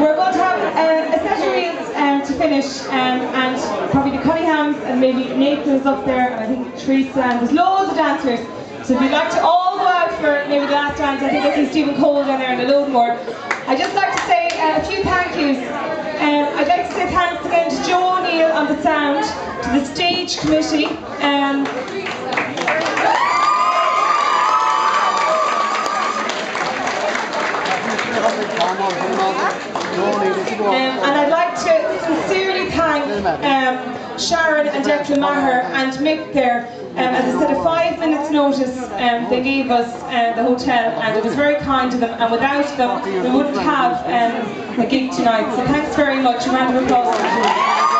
We're going to have uh, accessories uh, to finish um, and probably the Cunninghams and maybe Nathan's up there and I think Teresa and there's loads of dancers. So if you'd like to all go out for maybe the last dance, I think I see Stephen Cole down there and a load more. I'd just like to say uh, a few thank yous. Um, I'd like to say thanks again to Joe O'Neill on the sound, to the stage committee, um, Um, and I'd like to sincerely thank um, Sharon and Declan Maher and Mick there. Um, as I said, a five minutes notice um, they gave us uh, the hotel and it was very kind of them and without them we wouldn't have um, a gig tonight. So thanks very much. A round of applause.